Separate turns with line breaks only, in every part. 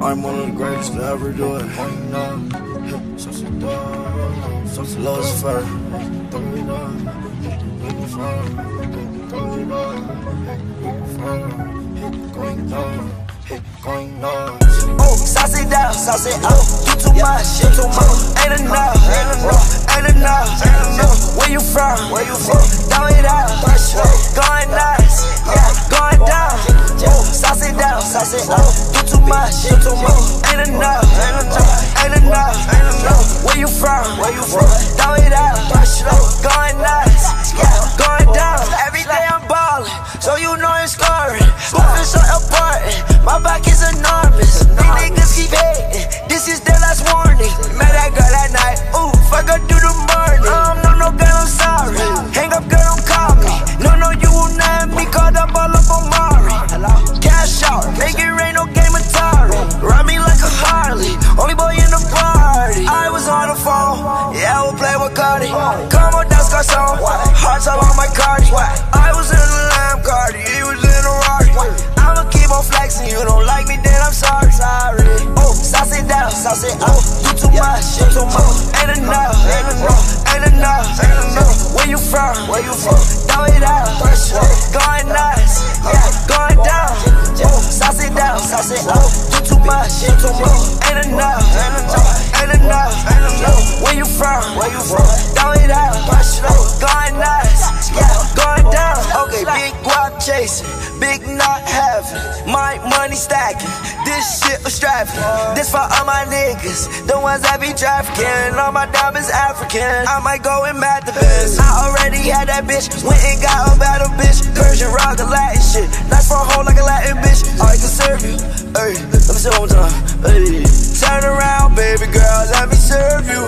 I'm one of the greatest to ever do it. Lowest fur.
Oh, sauce it down, sauce up. You too much, you too much. Ain't enough, from? Where you from? Throw it out, going nuts, yeah, going down. Sauce it down, sauce it up. Do too much, you too much. Ain't enough, ain't enough, ain't enough, ain't enough. On flexing, you don't like me, then I'm sorry. Sorry. Oh, sauce it down, sauce it up. You too much, you too much. Ain't enough, ain't enough, ain't enough, ain't enough. Where you from? Where you from? Throw it out, going nuts, yeah, going down. Oh, sauce it down, sauce it up. You too much, you too much. Ain't enough, ain't enough, ain't enough. Where you from? Where you from? Chasing, big not having, my money stacking. This shit was strapping. This for all my niggas, the ones that be trafficking. All my diamonds African. I might go and mad the best. I already had that bitch, went and got a battle bitch. Persian rock, the Latin shit. Nice for a hoe like a Latin bitch. I can serve you. Hey, let me see one time. Hey, turn around, baby girl, let me serve you.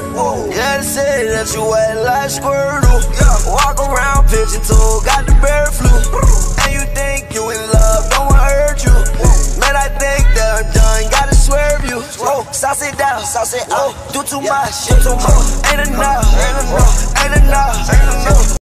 Yeah, they say that you wet like Squirtle. Walk around pigeon toe, got the bird flu. Sauce it down, sauce it up. Do too much, do too much. Ain't enough, ain't enough, ain't enough.